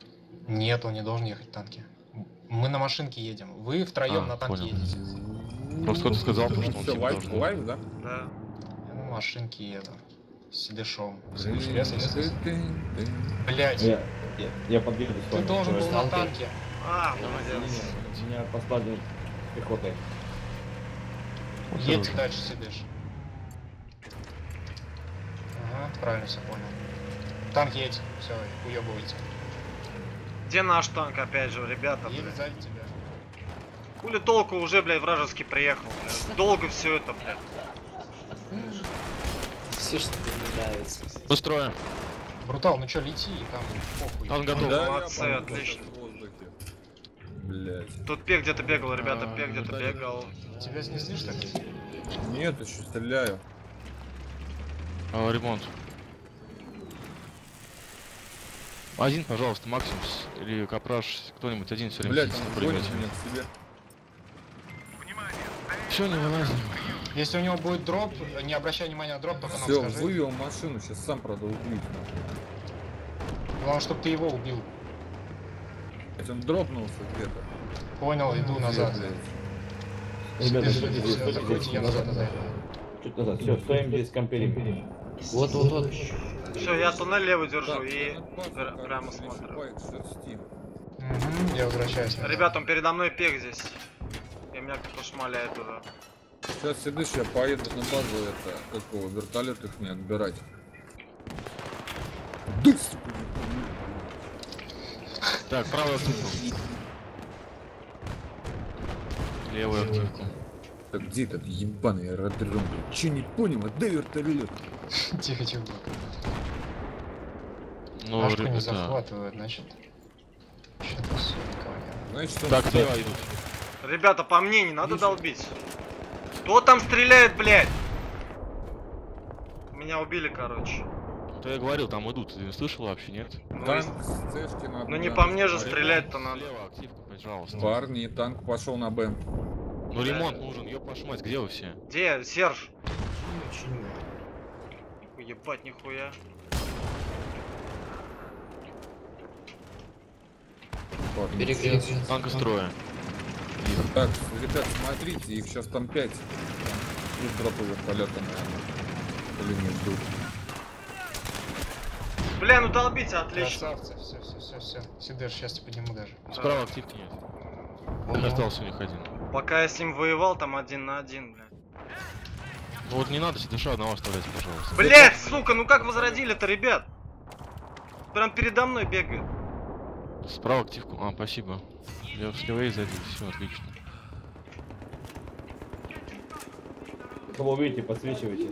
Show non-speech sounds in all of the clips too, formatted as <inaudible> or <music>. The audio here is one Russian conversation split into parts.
ехать? Нет, он не должен ехать в танке. Мы на машинке едем. Вы втроем А, на танке понял. едете. Просто кто-то сказал, что он Все, лайв, должен. лайв, да? Да. Я на машинке еду. С дешевым. Ты- ты- Блять, Я, я, я подъеду с ты вами. должен был на Танки. танке. А, молодец. не, Меня послали пехотой. Едьте дальше, сидишь. Ага, правильно все понял. Танк едь, все, уебывайте. Где наш танк, опять же, ребята, блядь? сзади тебя. Хули толку уже, блядь, вражеский приехал, блядь. Долго все это, блядь. Все, что тебе не нравится. Устроим. Брутал, ну чё, лети, там похуй. Танк готов. Да, я Молодцы, помню, отлично. Блять. Тут пек где-то бегал, ребята, А, пек где-то бегал. Тебя снесли, что ли? Нет, еще стреляю. А, ремонт. Один, пожалуйста, Максимус или Капраш, кто-нибудь один все время Блять, сидит на он гонит пулемете. меня к себе. Все, не вылазим. Если у него будет дроп, не обращай внимания на дроп, только нам Все, скажи. вывел машину, сейчас сам, правда, убить. Главное, чтобы ты его убил. Он дропнулся где-то. Понял, иду назад. Ребята, заходите, здесь. я назад назад. Чуть назад. Все, стоим здесь, комперим. Вот, вот, вот. Все, я туннель левый держу Так, и пр- прямо смотрю. Угу, я возвращаюсь. назад. Ребят, он передо мной пек здесь. И меня кто-то шмаляет уже. Сейчас сидишь, я поеду на базу это, какого, вертолет их не отбирать. Да, сука, Так, правую активку. Левую активку. Так где этот ебаный аэродром, блядь? Че не понял, отдай вертолет. <laughs> Тихо, тихо. Ну, Ашку не захватывают, значит. Что-то. Значит, Так, слева идут. Ребята, по мне не надо долбить. Кто там стреляет, блядь? Меня убили, короче. То я говорил, там идут. Ты не слышал вообще, нет? Ну, танк с цешки надо. ну не по мне же стрелять-то надо. Слева активку, пожалуйста. Парни, танк пошел на Б. Ну ремонт нужен, ёб вашу мать, где вы все? Где, Серж? Ебать, нихуя. Парни. Перегрелся. Танка строя. Их. Так, ребят, смотрите, их сейчас там 5. Плюс дропы вертолета, наверное. Или не ждут. Бля, ну долбите, отлично. Красавцы, все, все, все, все. Сидишь, сейчас тебя подниму даже. Справа активки нет. Он остался у них один. Пока я с ним воевал, там один на один, блядь. Ну вот не надо сидыша одного оставлять, пожалуйста. Блять, сука, ну как возродили-то, ребят? Прям передо мной бегает. Справа активку. А, спасибо. Я в слевее забил, все отлично. Кого видите, подсвечивайте.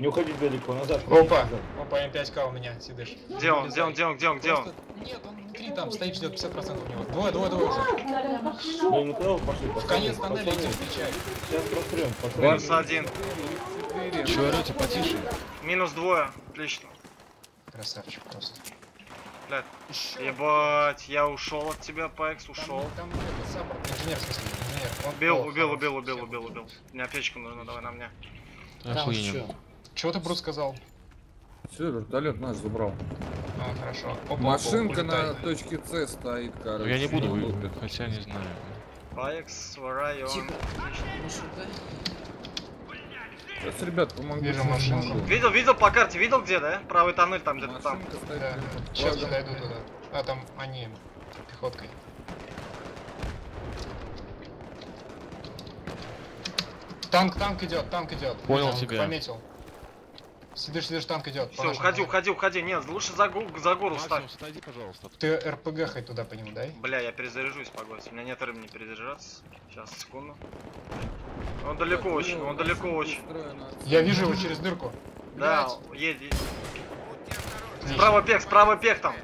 Не уходите далеко, назад. Опа, назад. опа, М5К у меня, сидишь. Где он, где он, где он, где он, где он? Нет, он внутри там стоит, ждет 50% у него. Двое, двое, двое уже. Ну, на траву пошли, В конец тоннеля идем, встречай. Сейчас прострем, построим. Минус один. Че орете, потише? Минус двое. Отлично. Красавчик просто. Блядь. Еще. Ебать, я ушел от тебя, Пайкс, ушел. Там, там это, саппорт, инженер, в смысле, инженер. Он Убил, убил, убил, убил, убил, убил. Мне аптечку нужно, давай на мне. Охуенно. что? Чего ты, Брут, сказал? Все, вертолет наш забрал. А, хорошо. Опа, Машинка на точке С стоит, Ну короче. я не буду выиграть, хотя не знаю. You? Тихо. Машинка. Сейчас, ребят, помогу. Вижу машинку. Видел, видел по карте, видел где, да? Правый тоннель там где-то там. Стоит Да, сейчас флагом. подойду туда. А, там они пехоткой. Танк, танк идет, танк идет. Понял Танк, тебя. Пометил. Сидишь, сидишь, танк идет. Все, уходи, уходи, уходи. Нет, лучше за, гу- за гору ставь. Отойди, пожалуйста. Ты РПГ хоть туда по нему дай. Бля, я перезаряжусь, погодь. У меня нет времени перезаряжаться. Сейчас, секунду. Он далеко Так, очень, вывел он далеко очень. от- Я вижу его через дырку. Да. Отлично. Справа пех, справа пех там.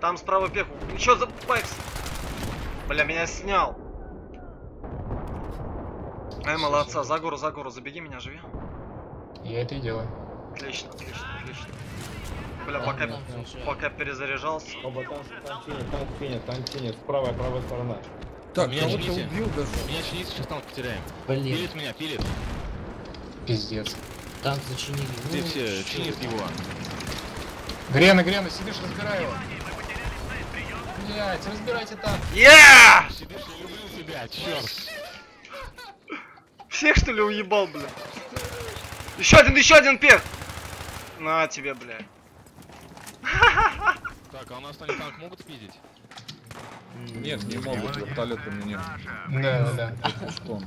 Там справа пех. Ну чё за пайкс? Бля, меня снял. Ай, молодца, за гору, за гору, забеги меня, живи. Я это и делаю. Отлично, отлично, отлично. Бля, Да, пока, да, пока перезаряжался. Оба танк, танк чинит, танк чинит, танк чинит. Правая, правая сторона. Так, Меня кого-то чините. убил даже. Меня чинит, сейчас танк потеряем. Блин, Пилит меня, пилит. Пиздец. танк зачинили. Где Ну, все? Чинит ты? его. Грена, Грена, сидишь, разбирай его. Блять, разбирайте там. Yeah! Сидишь, я люблю тебя, черт. Всех что ли уебал, бля? Еще один, еще один пех! На тебе, бля. Так, а у нас они танк могут видеть? Нет, не могут, вертолетами нет. Да, да, да.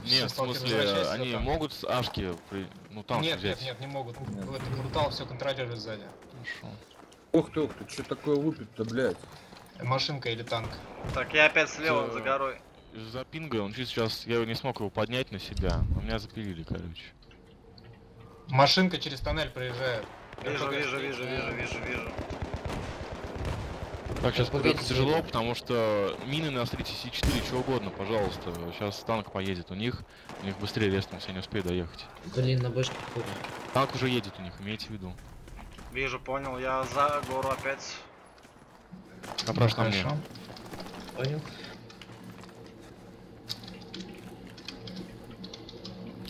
Нет, в смысле, они там. могут с Ашки, при... ну танк Нет, взять. нет, нет, не могут. Брутал все контролирует сзади. Хорошо. Ух ты, ух ты, что такое лупит-то, блядь? Машинка или танк. Так, я опять слева за горой. Из-за пинга он чуть сейчас, я не смог его поднять на себя, но меня запилили, короче. Машинка через тоннель проезжает. Вижу, вижу, вижу, вижу, вижу, вижу. Так, сейчас придется тяжело, потому что мины на встрече С4, что угодно, пожалуйста. Сейчас танк поедет у них, у них быстрее рестнулся, я не успею доехать. Блин, на бэшке хуй. Танк уже едет у них, имейте в виду. Вижу, понял, я за гору опять. Капраш на мне. Понял?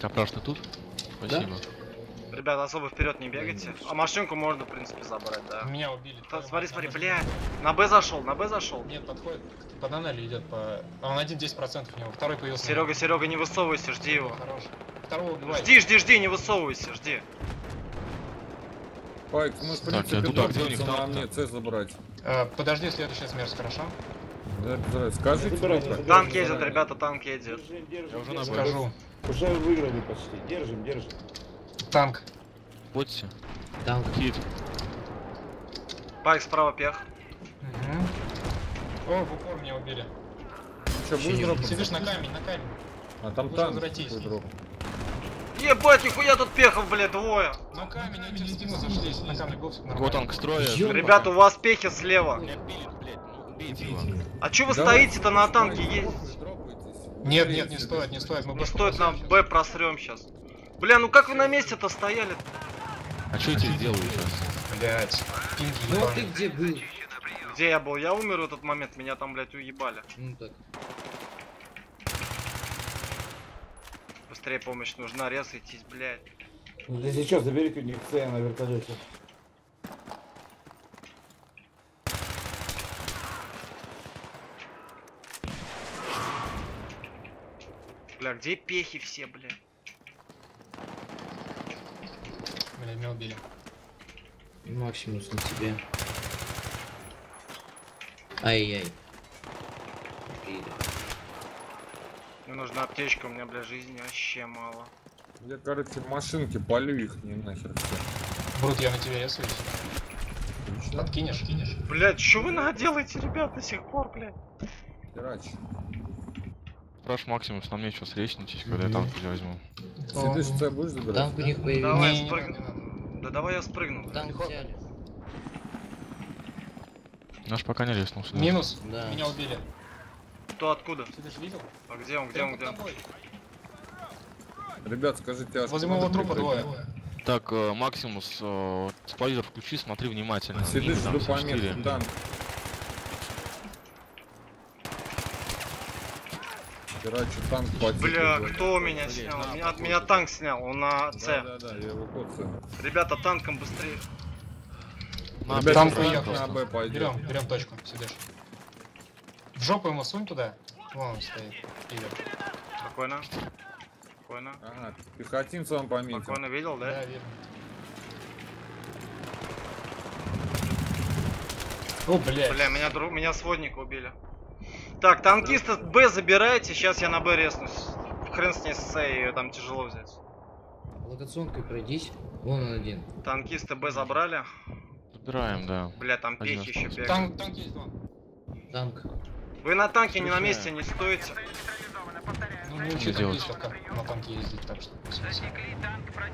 Капраш, ты тут? Спасибо. Ребята, особо вперед не бегайте. А машинку можно, в принципе, забрать, да. Меня убили. Та- Смотри, на смотри, бля. На Б зашел, на Б зашел. Нет, подходит. По тоннелю идет по. А он один 10% у него. Второй появился. Серега, Серега, не высовывайся, жди его. Хорош. Второго убивай. Жди, жди, жди, не высовывайся, жди. Пайк, мы в Так, а а где них должны на мне С забрать. Э, подожди следующая смерть, хорошо? Да, забирайте. Танк едет, ребята, танк едет. Держим, держим, Я уже. Скажу. Уже выиграли почти. Держим, держим. Танк. Будьте. Танк. Хит. Байк справа пех. Мгм. О, в упор меня убили. Что, будешь дропать? Сидишь на камень, на камень. А там Лучше танк. Ебать, нихуя тут пехов, блядь, двое. На камень, они через зашлись. На камне Кого нормально. танк строит? Ребята, у вас пехи слева. Меня пилит, блядь, ну. А чё вы стоите-то на танке? Есть? Нет, нет, не стоит, не стоит. Мы Не стоит нам Б просрем сейчас. Бля, ну как вы на месте-то стояли? А что я тебе сделаю сейчас? Блять. Пинги Ну а ты где был? Где я был? Я умер в этот момент, меня там, блядь, уебали. Ну так. Быстрее помощь нужна, резайтесь, блядь. Ну, Если что, заберите у них С на вертолете. Бля, где пехи все, блядь? Бля, меня убили. Максимус на тебе. Ай-яй. Мне нужна аптечка, у меня, бля, жизни вообще мало. Я, короче, в машинке полю их не нахер все. Брут, я на тебя рисуюсь. Подкинешь? Кинешь. Блядь, что вы наделаете, ребят, до сих пор, блядь? Херач. Спрашивай Максимус, на мне сейчас речнитесь, когда я танк возьму. Сидишь, С будешь забирать? Танк у них появился. Давай, Да давай я спрыгну. Танк взяли. Наш пока не реснулся. да. Минус. Да. Меня убили. Кто откуда? Ты даже видел? А где он, где он, где он? Ребят, скажите, а Возле моего трупа двое. Так, э, Максимус, э, спойлер включи, смотри внимательно. Сидишь, там месту, танк. Херачу, танк хватит. Бля, кто меня снял? Меня, меня танк снял, он на С. Да, да, да, я его коцаю. Ребята, танком быстрее. На, Ребят, Танк уехал. на Б пойдет. Берем, берем точку, сидишь. В жопу ему сунь туда. Вон он стоит. Пидор. Спокойно. Спокойно. Ага, пехотинца он пометил. Спокойно видел, да? Да, видно. О, блядь. Бля, меня друг, меня сводника убили. Так, танкиста Б забирайте, сейчас я на Б резнусь. Хрен с ней с С, ее там тяжело взять. Локационкой пройдись. Вон он один. Танкисты Б забрали. Забираем, да. Бля, там Один пехи еще бегают. Танк, танк есть вон. Танк. Вы на танке не на месте не стоите. Ну, не Что учи делать? на танке ездить, так что.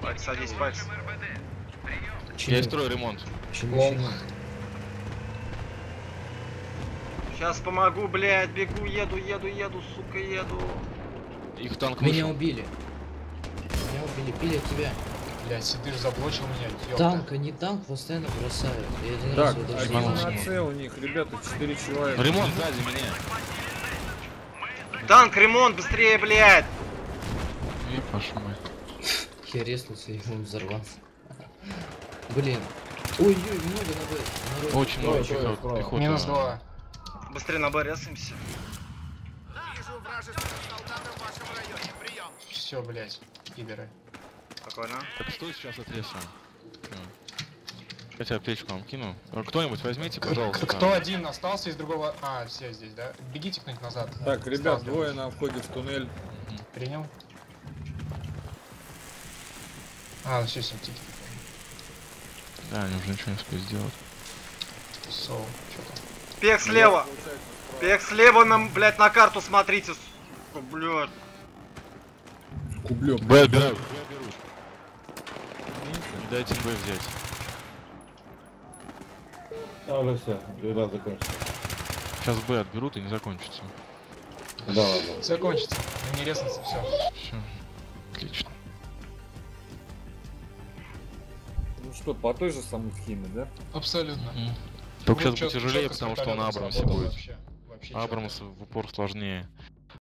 Пальц, садись, пальц. Я и строю ремонт. Почему Сейчас помогу, блядь, бегу, еду, еду, еду, сука, еду. Их танк Меня вышел. убили. Меня убили, пилят тебя. Блядь, сидишь, заблочил меня, ёпта. Танк, они танк постоянно бросают. Я один Так, раз его даже не у них, ребята, 4 человека. Ремонт сзади меня. Танк, ремонт, быстрее, блядь. Еб вашу мать. Я резнулся, и он взорвался. Блин. Ой-ой, много на Б. Народ. Очень много Трое, трое, Быстрее на Б резаемся. Все, блядь, пидоры. Спокойно. Так стой сейчас отрезаем. Хотя аптечку вам кину. Э, Кто-нибудь возьмите, пожалуйста. Кто один остался из другого... А, все здесь, да? Бегите кто-нибудь назад. Так, ребят, Осталось двое на входе в туннель. Принял. А, все, симптики. Да, они уже ничего не успеют сделать. Соу, что там? Пек слева. Получается, справа. Пек слева, нам, блядь, на карту смотрите. Блядь. Кублёк. Б берут. Не дайте Б взять. А, уже все, игра закончится. Сейчас Б отберут и не закончится. Да ладно. Закончится. Ну, Не резаться, все. Все. Отлично. Ну что, по той же самой схеме, да? Абсолютно. Только Вот сейчас будет тяжелее, потому что он Абрамсе будет. Вообще, вообще. Абрамс в упор сложнее.